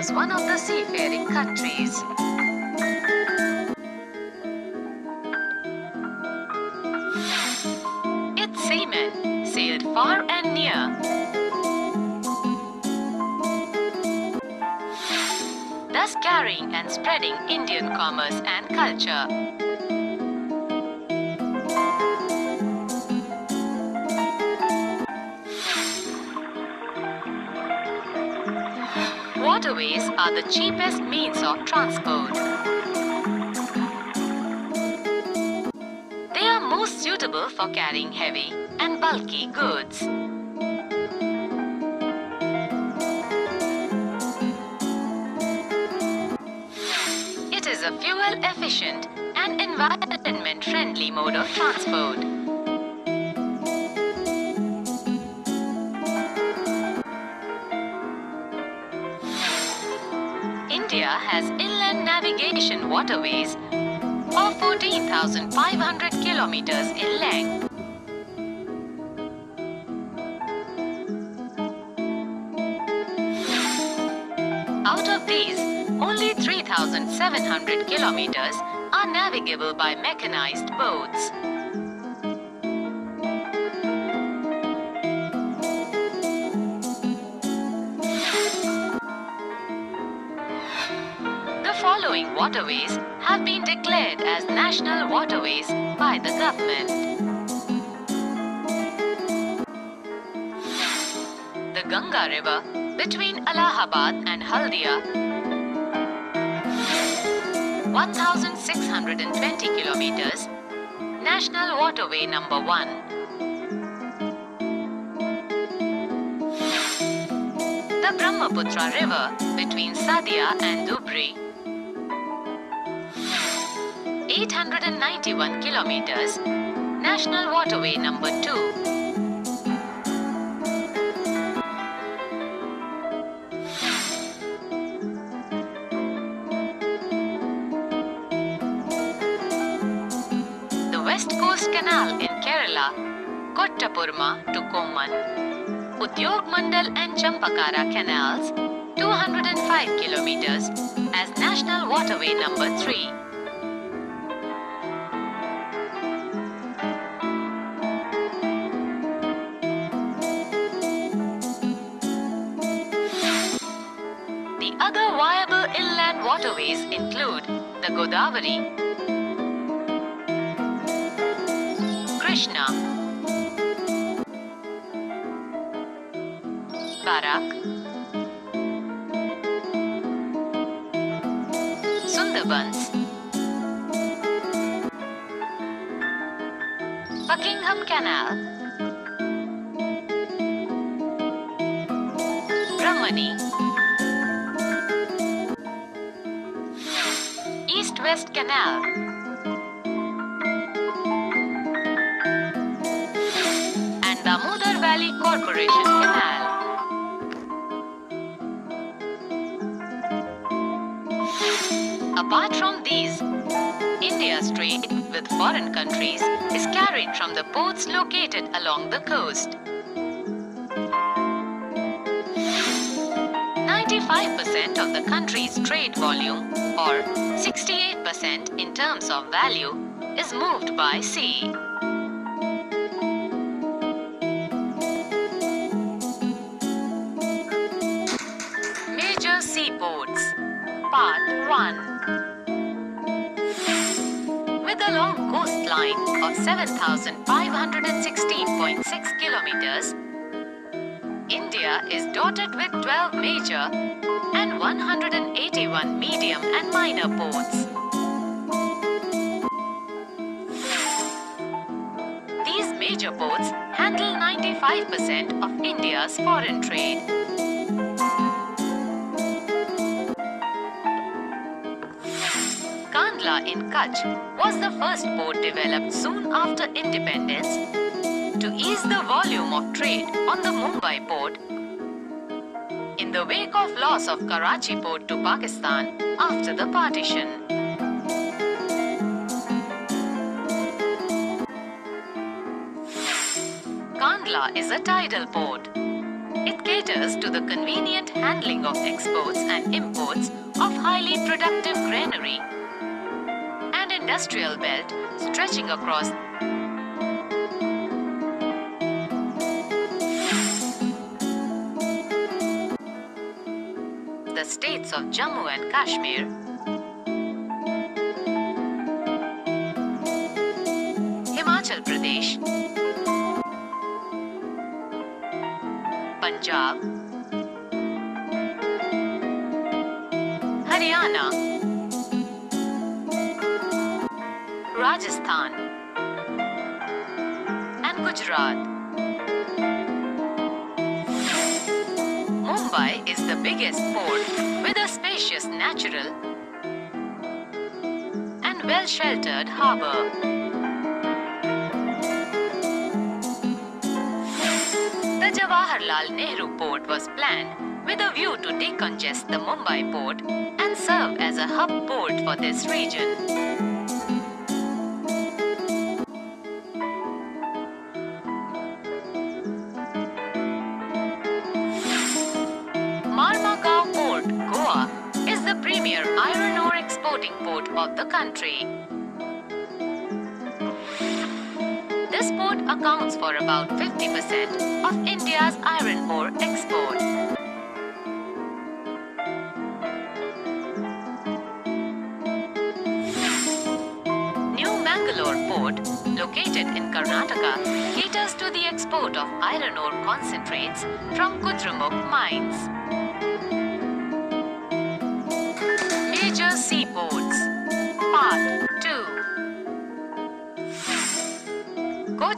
was one of the seafaring countries. Its seamen sailed far and near. Thus carrying and spreading Indian commerce and culture. Waterways are the cheapest means of transport. They are most suitable for carrying heavy and bulky goods. It is a fuel efficient and environment friendly mode of transport. Has inland navigation waterways of 14,500 kilometers in length. Out of these, only 3,700 kilometers are navigable by mechanized boats. Waterways have been declared as national waterways by the government. The Ganga River between Allahabad and Haldia. 1620 kilometers National Waterway number 1 The Brahmaputra River between Sadiya and Dhubri 891 kilometers. National Waterway number 2 The West Coast Canal in Kerala, Kottapuram to Kollam, Udyog Mandal and Champakara canals, 205 kilometers as National Waterway number 3. Waterways include the Godavari, Krishna, Barak, Sundarbans, Buckingham Canal, Brahmani, East-West Canal, and Valley Corporation Canal. Apart from these, India's trade with foreign countries is carried from the ports located along the coast. 95% of the country's trade volume, or 68% in terms of value, is moved by sea. Major seaports Part 1 With a long coastline of 7,516.6 kilometers, India is dotted with 12 major and 181 medium and minor ports. These major ports handle 95% of India's foreign trade. Kandla in Kutch was the first port developed soon after independence to ease the volume of trade on the Mumbai port in the wake of loss of Karachi port to Pakistan after the partition. Kandla is a tidal port. It caters to the convenient handling of exports and imports of highly productive granary and industrial belt stretching across states of Jammu and Kashmir, Himachal Pradesh, Punjab, Haryana, Rajasthan, and Gujarat. Mumbai is the biggest port with a spacious natural and well-sheltered harbour. The Jawaharlal Nehru port was planned with a view to decongest the Mumbai port and serve as a hub port for this region. Of the country. This port accounts for about 50% of India's iron ore export. New Mangalore Port, located in Karnataka, caters to the export of iron ore concentrates from Kudremukh mines. Major seaports.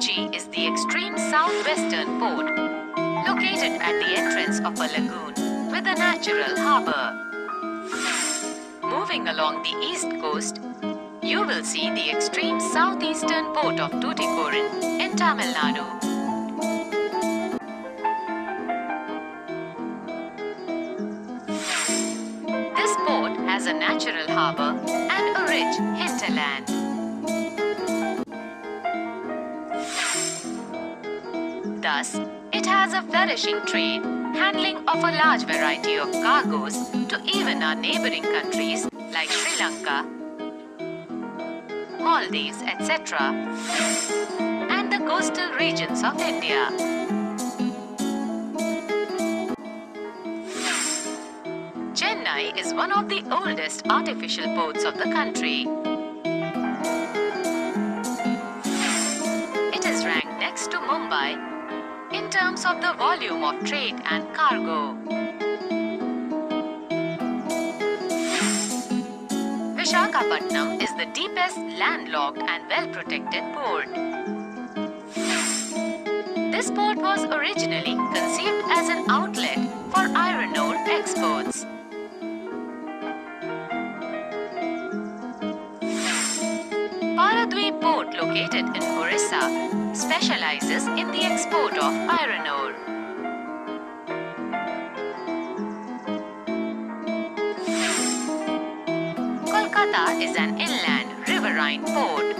Kochi is the extreme southwestern port, located at the entrance of a lagoon with a natural harbor. Moving along the east coast, you will see the extreme southeastern port of Tuticorin in Tamil Nadu. This port has a natural harbor and a rich hinterland. It has a flourishing trade, handling of a large variety of cargoes to even our neighboring countries like Sri Lanka, Maldives, etc., and the coastal regions of India. Chennai is one of the oldest artificial ports of the country. Of the volume of trade and cargo. Vishakhapatnam is the deepest landlocked and well-protected port. This port was originally conceived as an outlet for iron ore exports. Paradip port located in Orissa specializes in the export of iron ore. Kolkata is an inland riverine port.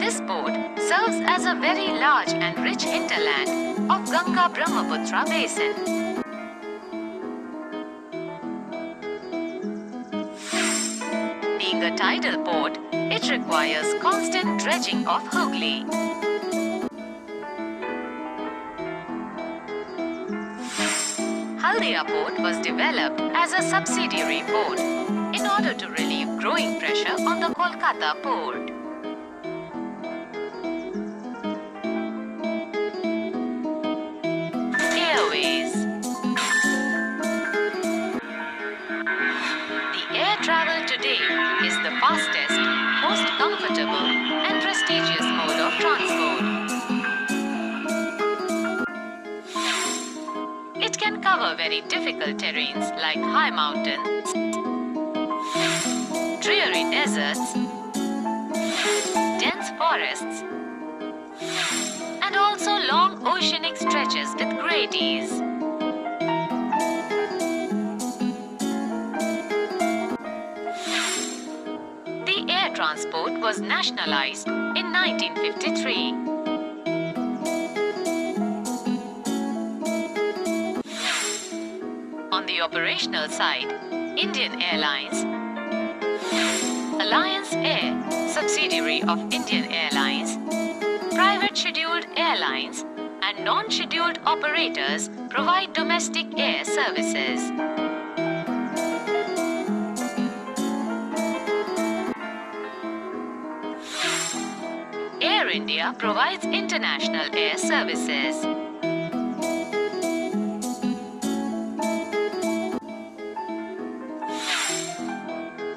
This port serves as a very large and rich hinterland of Ganga Brahmaputra basin. Tidal port, it requires constant dredging of Hooghly. Haldia port was developed as a subsidiary port in order to relieve growing pressure on the Kolkata port. Comfortable and prestigious mode of transport. It can cover very difficult terrains like high mountains, dreary deserts, dense forests, and also long oceanic stretches with great ease. transport was nationalized in 1953. On the operational side, Indian Airlines, Alliance Air, subsidiary of Indian Airlines, private scheduled airlines and non-scheduled operators provide domestic air services. Air India provides international air services.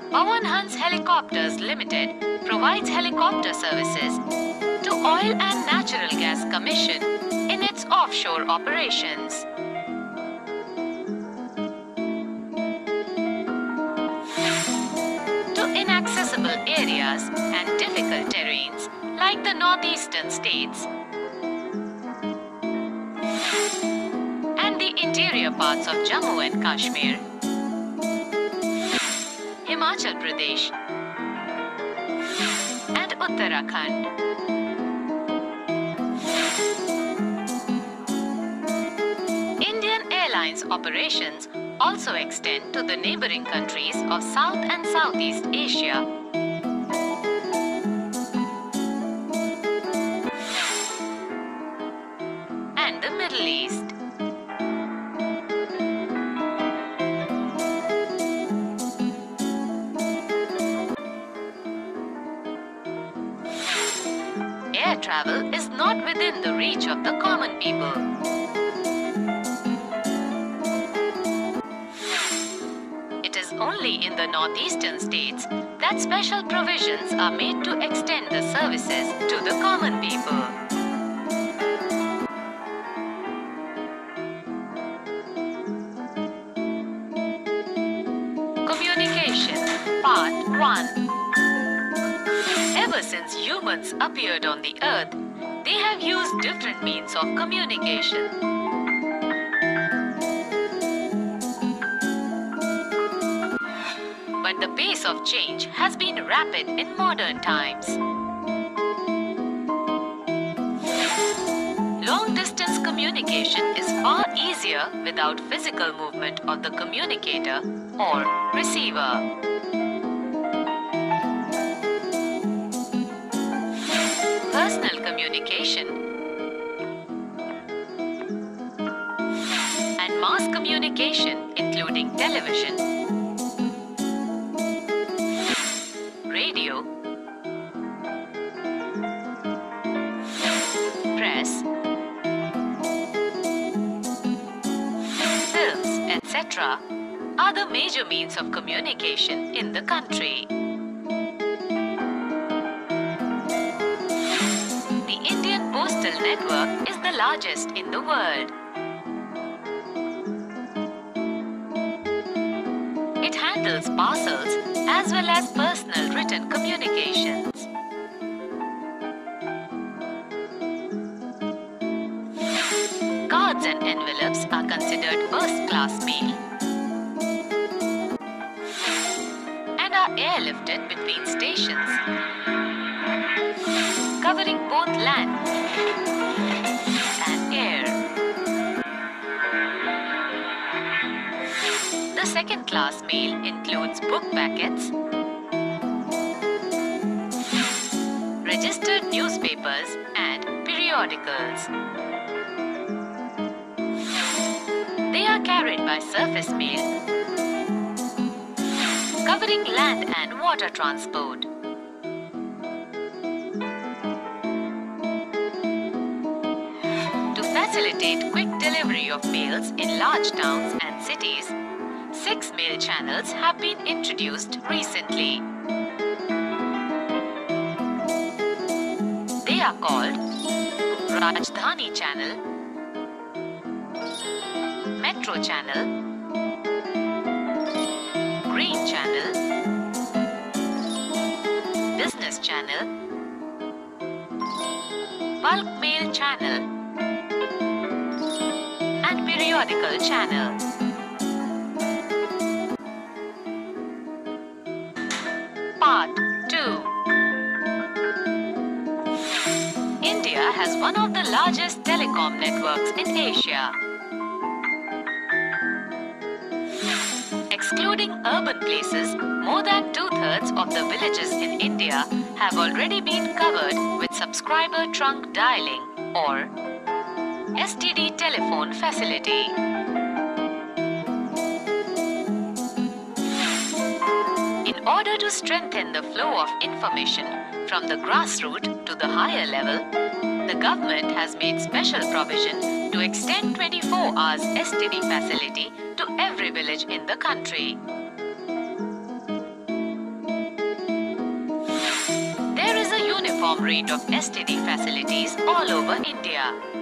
Pawan Hans Helicopters Limited provides helicopter services to Oil and Natural Gas Commission in its offshore operations. To inaccessible areas and difficult terrains like the northeastern states and the interior parts of Jammu and Kashmir, Himachal Pradesh, and Uttarakhand. Indian Airlines operations also extend to the neighboring countries of South and Southeast Asia. Reach of the common people. It is only in the northeastern states that special provisions are made to extend the services to the common people. Communication Part 1 Ever since humans appeared on the earth, they have used different means of communication. But the pace of change has been rapid in modern times. Long distance communication is far easier without physical movement of the communicator or receiver. Communication and mass communication, including television, radio, press, films, etc., are the major means of communication in the country. Network is the largest in the world. It handles parcels as well as personal written communications. Cards and envelopes are considered first class mail and are airlifted between stations, second class mail includes book packets, registered newspapers, and periodicals. They are carried by surface mail, covering land and water transport. To facilitate quick delivery of mails in large towns and cities, six mail channels have been introduced recently. They are called Rajdhani Channel, Metro Channel, Green Channel, Business Channel, Bulk Mail Channel, and Periodical Channel. Has one of the largest telecom networks in Asia. Excluding urban places, more than two thirds of the villages in India have already been covered with subscriber trunk dialing or STD telephone facility. In order to strengthen the flow of information from the grassroots to the higher level, the government has made special provision to extend 24 hours STD facility to every village in the country. There is a uniform rate of STD facilities all over India.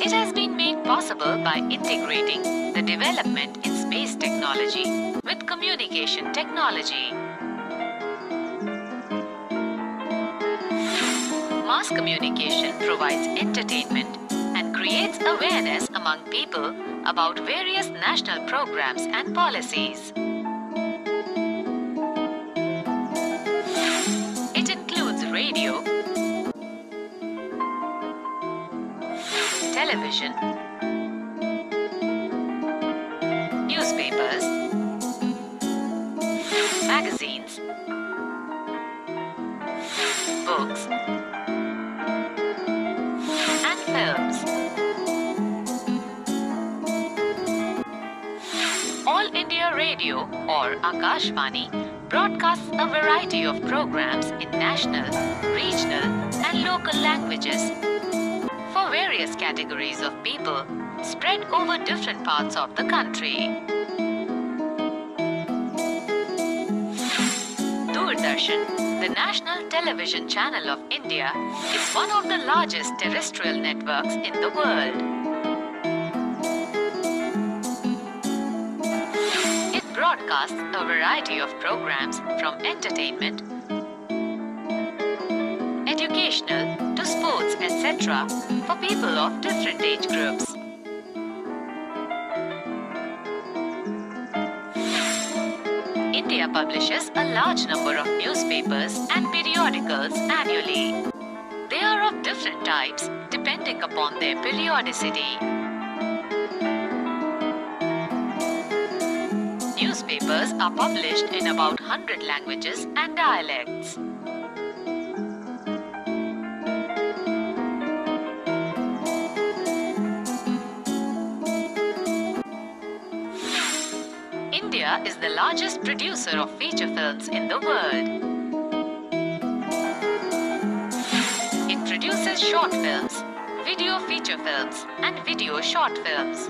It has been made possible by integrating the development in space technology with communication technology. Mass communication provides entertainment and creates awareness among people about various national programs and policies. Television, newspapers, magazines, books, and films. All India Radio or Akashvani broadcasts a variety of programs in national, regional, and local languages various categories of people spread over different parts of the country. Doordarshan, the national television channel of India, is one of the largest terrestrial networks in the world. It broadcasts a variety of programs from entertainment, educational sports, etc., for people of different age groups. India publishes a large number of newspapers and periodicals annually. They are of different types depending upon their periodicity. Newspapers are published in about 100 languages and dialects. India is the largest producer of feature films in the world. It produces short films, video feature films, and video short films.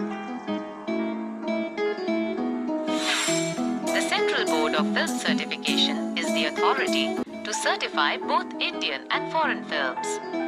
The Central Board of Film Certification is the authority to certify both Indian and foreign films.